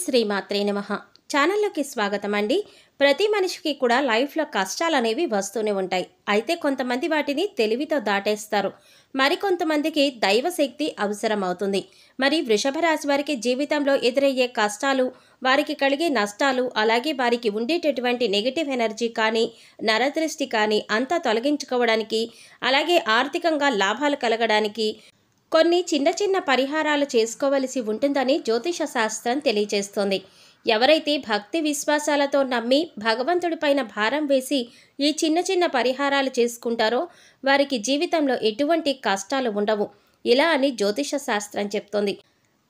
శ్రీమాత్రే నమ. ఛానల్లోకి స్వాగతం అండి ప్రతి మనిషికి కూడా లైఫ్లో కష్టాలు అనేవి వస్తూనే ఉంటాయి. అయితే కొంతమంది వాటిని తెలివితో దాటేస్తారు. మరికొంతమందికి దైవశక్తి అవసరం అవుతుంది మరి వృషభ రాశి వారికి జీవితంలో ఎదురయ్యే కష్టాలు వారికి కలిగే నష్టాలు అలాగే వారికి ఉండేటటువంటి నెగిటివ్ ఎనర్జీ కానీ నరదృష్టి కానీ అంతా తొలగించుకోవడానికి అలాగే ఆర్థికంగా లాభాలు కలగడానికి కొన్ని చిన్న చిన్న పరిహారాలు చేసుకోవలసి ఉంటుందని జ్యోతిష శాస్త్రం తెలియజేస్తోంది. ఎవరైతే భక్తి విశ్వాసాలతో నమ్మి భగవంతుడిపైన భారం వేసి ఈ చిన్న చిన్న పరిహారాలు చేసుకుంటారో వారికి జీవితంలో ఎటువంటి కష్టాలు ఉండవు. ఇలా అని జ్యోతిష శాస్త్రం చెప్తోంది.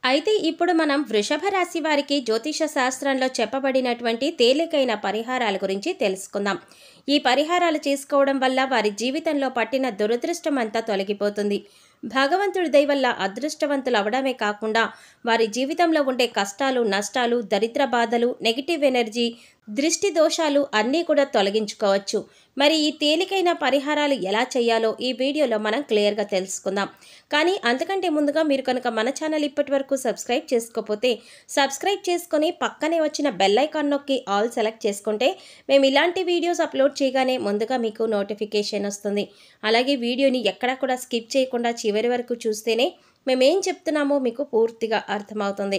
అయితే ఇప్పుడు మనం వృషభ రాశి వారికి జ్యోతిష శాస్త్రంలో చెప్పబడినటువంటి తేలికైన పరిహారాల గురించి తెలుసుకుందాం. ఈ పరిహారాలు చేసుకోవడం వల్ల వారి జీవితంలో పట్టిన దురదృష్టం అంతా తొలగిపోతుంది. భగవంతుడి దయవల్ల అదృష్టవంతులు అవడమే కాకుండా వారి జీవితంలో ఉండే కష్టాలు నష్టాలు దరిద్ర బాధలు నెగిటివ్ ఎనర్జీ దృష్టి దోషాలు అన్నీ కూడా తొలగించుకోవచ్చు. మరి ఈ తేలికైన పరిహారాలు ఎలా చేయాలో ఈ వీడియోలో మనం క్లియర్గా తెలుసుకుందాం. కానీ అంతకంటే ముందుగా మీరు కనుక మన ఛానల్ ఇప్పటి వరకు సబ్స్క్రైబ్ చేసుకోకపోతే సబ్స్క్రైబ్ చేసుకొని పక్కనే వచ్చిన బెల్ ఐకాన్ నొక్కి ఆల్ సెలెక్ట్ చేసుకుంటే మేము ఇలాంటి వీడియోస్ అప్లోడ్ చేయగానే ముందుగా మీకు నోటిఫికేషన్ వస్తుంది. అలాగే వీడియోని ఎక్కడా కూడా స్కిప్ చేయకుండా చివరి వరకు చూస్తేనే మేమేం చెప్తున్నామో మీకు పూర్తిగా అర్థమవుతుంది.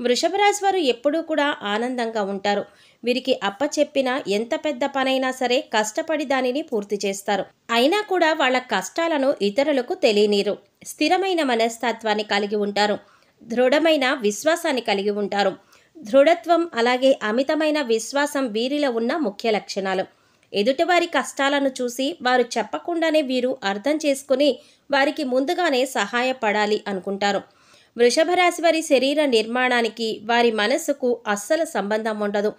వృషభ రాశి వారు ఎప్పుడూ కూడా ఆనందంగా ఉంటారు. వీరికి అప్ప చెప్పినా ఎంత పెద్ద పనైనా సరే కష్టపడి దానిని పూర్తి చేస్తారు. అయినా కూడా వాళ్ళ కష్టాలను ఇతరులకు తెలియనీరు. స్థిరమైన మనస్తత్వాన్ని కలిగి ఉంటారు. దృఢమైన విశ్వాసాన్ని కలిగి ఉంటారు. దృఢత్వం అలాగే అమితమైన విశ్వాసం వీరిలో ఉన్న ముఖ్య లక్షణాలు. ఎదుటివారి కష్టాలను చూసి వారు చెప్పకుండానే వీరు అర్థం చేసుకుని వారికి ముందుగానే సహాయపడాలి అనుకుంటారు. వృషభ రాశి వారి శరీర నిర్మాణానికి వారి మనస్సుకు అస్సలు సంబంధం ఉండదు.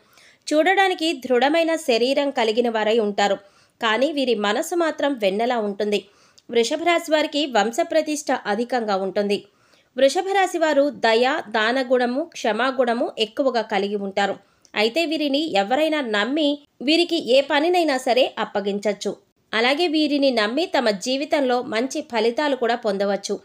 చూడడానికి దృఢమైన శరీరం కలిగిన వారై ఉంటారు. కానీ వీరి మనసు మాత్రం వెన్నెలా ఉంటుంది. వృషభ రాశి వారికి వంశప్రతిష్ట అధికంగా ఉంటుంది. వృషభ రాశి వారు దయ దానగుణము క్షమాగుణము ఎక్కువగా కలిగి ఉంటారు. అయితే వీరిని ఎవరైనా నమ్మి వీరికి ఏ పనినైనా సరే అప్పగించవచ్చు అలాగే వీరిని నమ్మి తమ జీవితంలో మంచి ఫలితాలు కూడా పొందవచ్చు.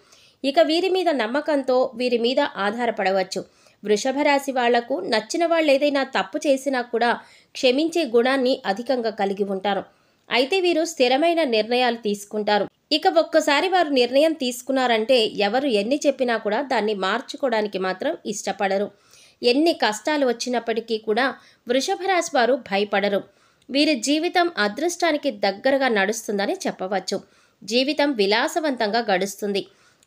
ఇక వీరి మీద నమ్మకంతో వీరి మీద ఆధారపడవచ్చు. వృషభ రాశి వాళ్ళకు నచ్చిన వాళ్ళు ఏదైనా తప్పు చేసినా కూడా క్షమించే గుణాన్ని అధికంగా కలిగి ఉంటారు. అయితే వీరు స్థిరమైన నిర్ణయాలు తీసుకుంటారు. ఇక ఒక్కసారి వారు నిర్ణయం తీసుకున్నారంటే ఎవరు ఎన్ని చెప్పినా కూడా దాన్ని మార్చుకోవడానికి మాత్రం ఇష్టపడరు. ఎన్ని కష్టాలు వచ్చినప్పటికీ కూడా వృషభ రాశి వారు భయపడరు. వీరి జీవితం అదృష్టానికి దగ్గరగా నడుస్తుందని చెప్పవచ్చు. జీవితం విలాసవంతంగా గడుస్తుంది.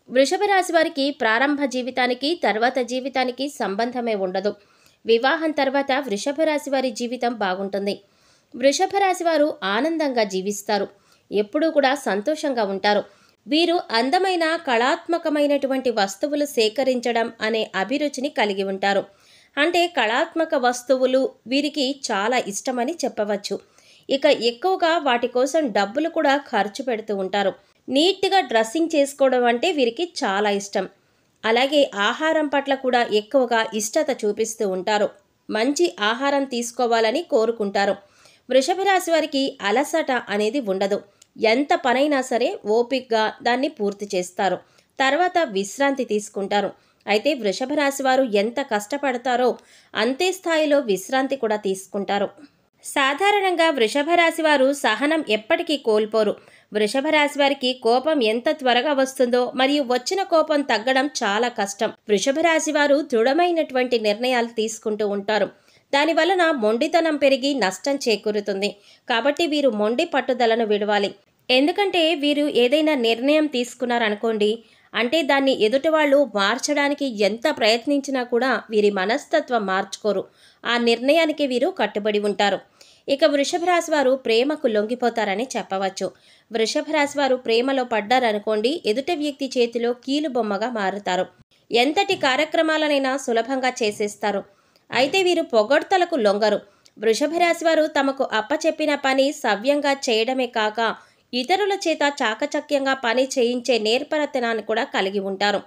వృషభ రాశి వారికి ప్రారంభ జీవితానికి తర్వాత జీవితానికి సంబంధమే ఉండదు. వివాహం తర్వాత వృషభ రాశి వారి జీవితం బాగుంటుంది. వృషభ రాశి వారు ఆనందంగా జీవిస్తారు. ఎప్పుడూ కూడా సంతోషంగా ఉంటారు. వీరు అందమైన కళాత్మకమైనటువంటి వస్తువులు సేకరించడం అనే అభిరుచిని కలిగి ఉంటారు. అంటే కళాత్మక వస్తువులు వీరికి చాలా ఇష్టమని చెప్పవచ్చు. ఇక ఎక్కువగా వాటి కోసం డబ్బులు కూడా ఖర్చు పెడుతూ ఉంటారు. నీట్గా డ్రెస్సింగ్ చేసుకోవడం అంటే వీరికి చాలా ఇష్టం. అలాగే ఆహారం పట్ల కూడా ఎక్కువగా ఇష్టత చూపిస్తూ ఉంటారు. మంచి ఆహారం తీసుకోవాలని కోరుకుంటారు. వృషభ రాశి వారికి అలసట అనేది ఉండదు. ఎంత పనైనా సరే ఓపిక్గా దాన్ని పూర్తి చేస్తారు. తర్వాత విశ్రాంతి తీసుకుంటారు. అయితే వృషభ రాశి వారు ఎంత కష్టపడతారో అంతే స్థాయిలో విశ్రాంతి కూడా తీసుకుంటారు. సాధారణంగా వృషభ రాశి వారు సహనం ఎప్పటికీ కోల్పోరు. వృషభ రాశి వారికి కోపం ఎంత త్వరగా వస్తుందో మరియు వచ్చిన కోపం తగ్గడం చాలా కష్టం. వృషభ రాశి వారు దృఢమైనటువంటి నిర్ణయాలు తీసుకుంటూ ఉంటారు. దాని వలన మొండితనం పెరిగి నష్టం చేకూరుతుంది. కాబట్టి వీరు మొండి పట్టుదలను విడవాలి. ఎందుకంటే వీరు ఏదైనా నిర్ణయం తీసుకున్నారనుకోండి అంటే దాన్ని ఎదుటి వాళ్ళు మార్చడానికి ఎంత ప్రయత్నించినా కూడా వీరి మనస్తత్వం మార్చుకోరు. ఆ నిర్ణయానికి వీరు కట్టుబడి ఉంటారు. ఇక వృషభ రాశి వారు ప్రేమకు లొంగిపోతారని చెప్పవచ్చు. వృషభ రాశి వారు ప్రేమలో పడ్డారనుకోండి ఎదుటి వ్యక్తి చేతిలో కీలు బొమ్మగా మారుతారు. ఎంతటి కార్యక్రమాలనైనా సులభంగా చేసేస్తారు. అయితే వీరు పొగడ్తలకు లొంగరు. వృషభ రాశి వారు తమకు అప్పచెప్పిన పని సవ్యంగా చేయడమే కాక ఇతరుల చేత చాకచక్యంగా పని చేయించే నేర్పరతనాన్ని కూడా కలిగి ఉంటారు.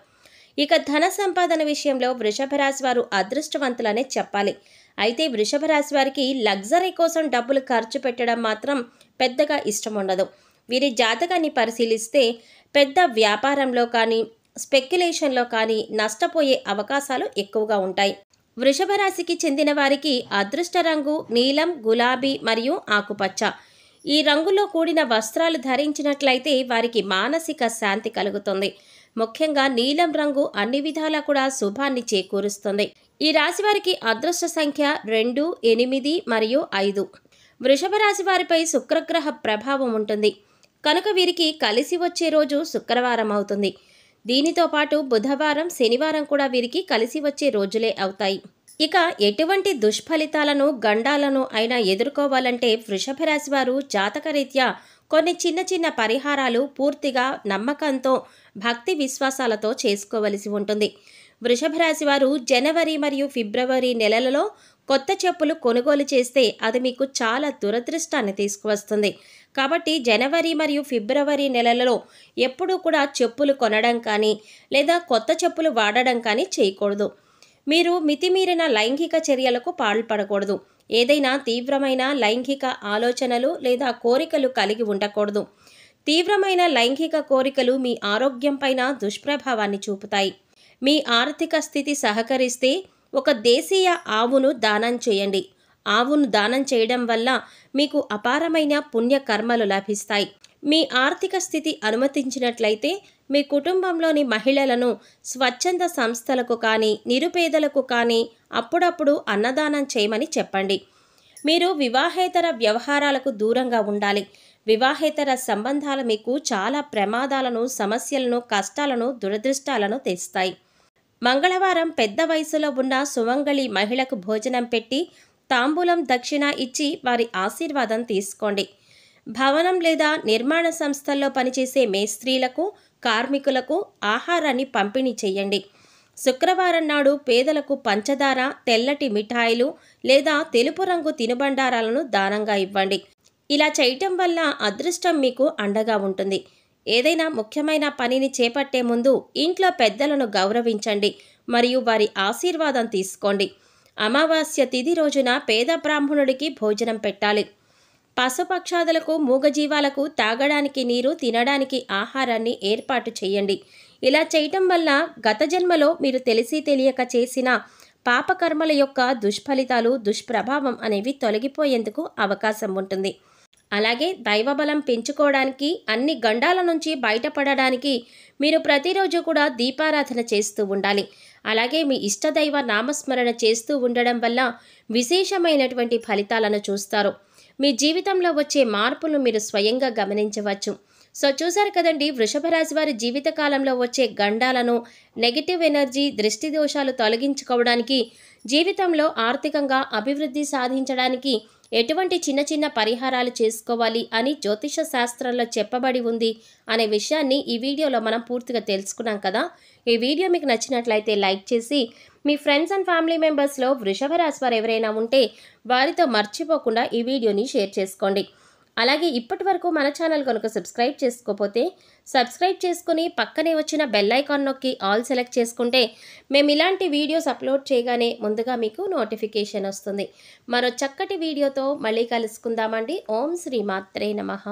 ఇక ధన సంపాదన విషయంలో వృషభ రాశి వారు అదృష్టవంతులనే చెప్పాలి. అయితే వృషభ రాశి వారికి లగ్జరీ కోసం డబ్బులు ఖర్చు పెట్టడం మాత్రం పెద్దగా ఇష్టం ఉండదు వీరి జాతకాన్ని పరిశీలిస్తే పెద్ద వ్యాపారంలో కానీ స్పెక్యులేషన్లో కానీ నష్టపోయే అవకాశాలు ఎక్కువగా ఉంటాయి. వృషభ రాశికి చెందిన వారికి అదృష్ట రంగు నీలం గులాబీ మరియు ఆకుపచ్చ. ఈ రంగులో కూడిన వస్త్రాలు ధరించినట్లయితే వారికి మానసిక శాంతి కలుగుతుంది. ముఖ్యంగా నీలం రంగు అన్ని విధాలా కూడా శుభాన్ని చేకూరుస్తుంది. ఈ రాశి వారికి అదృష్ట సంఖ్య రెండు ఎనిమిది మరియు ఐదు. వృషభ రాశి వారిపై శుక్రగ్రహ ప్రభావం ఉంటుంది. కనుక వీరికి కలిసి వచ్చే రోజు శుక్రవారం అవుతుంది. దీనితో పాటు బుధవారం శనివారం కూడా వీరికి కలిసి వచ్చే రోజులే అవుతాయి. ఇక ఎటువంటి దుష్ఫలితాలను గండాలను అయినా ఎదుర్కోవాలంటే వృషభ రాశి వారు జాతకరీత్యా కొన్ని చిన్న చిన్న పరిహారాలు పూర్తిగా నమ్మకంతో భక్తి విశ్వాసాలతో చేసుకోవలసి ఉంటుంది. వృషభ రాశి వారు జనవరి మరియు ఫిబ్రవరి నెలలలో కొత్త చెప్పులు కొనుగోలు చేస్తే అది మీకు చాలా దురదృష్టాన్ని తీసుకువస్తుంది. కాబట్టి జనవరి మరియు ఫిబ్రవరి నెలలలో ఎప్పుడూ కూడా చెప్పులు కొనడం కానీ లేదా కొత్త చెప్పులు వాడడం కానీ చేయకూడదు. మీరు మితిమీరిన లైంగిక చర్యలకు పాల్పడకూడదు. ఏదైనా తీవ్రమైన లైంగిక ఆలోచనలు లేదా కోరికలు కలిగి ఉండకూడదు. తీవ్రమైన లైంగిక కోరికలు మీ ఆరోగ్యంపైన దుష్ప్రభావాన్ని చూపుతాయి. మీ ఆర్థిక స్థితి సహకరిస్తే ఒక దేశీయ ఆవును దానం చేయండి. ఆవును దానం చేయడం వల్ల మీకు అపారమైన పుణ్యకర్మలు లభిస్తాయి. మీ ఆర్థిక స్థితి అనుమతించినట్లయితే మీ కుటుంబంలోని మహిళలను స్వచ్ఛంద సంస్థలకు కానీ నిరుపేదలకు కానీ అప్పుడప్పుడు అన్నదానం చేయమని చెప్పండి. మీరు వివాహేతర వ్యవహారాలకు దూరంగా ఉండాలి. వివాహేతర సంబంధాలు మీకు చాలా ప్రమాదాలను సమస్యలను కష్టాలను దురదృష్టాలను తెస్తాయి. మంగళవారం పెద్ద వయసులో ఉన్న సుమంగళి మహిళకు భోజనం పెట్టి తాంబూలం దక్షిణ ఇచ్చి వారి ఆశీర్వాదం తీసుకోండి. భవనం లేదా నిర్మాణ సంస్థల్లో పనిచేసే మేస్త్రీలకు కార్మికులకు ఆహారాన్ని పంపిణీ చేయండి శుక్రవారం నాడు పేదలకు పంచదార తెల్లటి మిఠాయిలు లేదా తెలుపు రంగు తినుబండారాలను దానంగా ఇవ్వండి. ఇలా చేయటం వల్ల అదృష్టం మీకు అండగా ఉంటుంది. ఏదైనా ముఖ్యమైన పనిని చేపట్టే ముందు ఇంట్లో పెద్దలను గౌరవించండి మరియు వారి ఆశీర్వాదం తీసుకోండి. అమావాస్య తిథి రోజున పేద బ్రాహ్మణుడికి భోజనం పెట్టాలి. పశుపక్షాదులకు మూగజీవాలకు తాగడానికి నీరు తినడానికి ఆహారాన్ని ఏర్పాటు చేయండి. ఇలా చేయటం వల్ల గత జన్మలో మీరు తెలిసి తెలియక చేసిన పాపకర్మల యొక్క దుష్ఫలితాలు దుష్ప్రభావం అనేవి తొలగిపోయేందుకు అవకాశం ఉంటుంది. అలాగే దైవబలం పెంచుకోవడానికి అన్ని గండాల నుంచి బయటపడడానికి మీరు ప్రతిరోజు కూడా దీపారాధన చేస్తూ ఉండాలి. అలాగే మీ ఇష్టదైవ నామస్మరణ చేస్తూ ఉండడం వల్ల విశేషమైనటువంటి ఫలితాలను చూస్తారు. మీ జీవితంలో వచ్చే మార్పులు మీరు స్వయంగా గమనించవచ్చు. సో చూసారు కదండి వృషభ రాశి వారి జీవితకాలంలో వచ్చే గండాలను నెగిటివ్ ఎనర్జీ దృష్టి దోషాలు తొలగించుకోవడానికి జీవితంలో ఆర్థికంగా అభివృద్ధి సాధించడానికి ఎటువంటి చిన్న చిన్న పరిహారాలు చేసుకోవాలి అని జ్యోతిష శాస్త్రంలో చెప్పబడి ఉంది అనే విషయాన్ని ఈ వీడియోలో మనం పూర్తిగా తెలుసుకున్నాం కదా. ఈ వీడియో మీకు నచ్చినట్లయితే లైక్ చేసి మీ ఫ్రెండ్స్ అండ్ ఫ్యామిలీ మెంబర్స్లో వృషభ రాశి వారు ఎవరైనా ఉంటే వారితో మర్చిపోకుండా ఈ వీడియోని షేర్ చేసుకోండి. అలాగే ఇప్పటి వరకు మన ఛానల్ కనుక సబ్స్క్రైబ్ చేసుకోకపోతే సబ్స్క్రైబ్ చేసుకుని పక్కనే వచ్చిన బెల్ ఐకాన్ నొక్కి ఆల్ సెలెక్ట్ చేసుకుంటే మేము ఇలాంటి వీడియోస్ అప్లోడ్ చేయగానే ముందుగా మీకు నోటిఫికేషన్ వస్తుంది. మరో చక్కటి వీడియోతో మళ్ళీ కలుసుకుందామండి. ఓం శ్రీ మాత్రే నమః.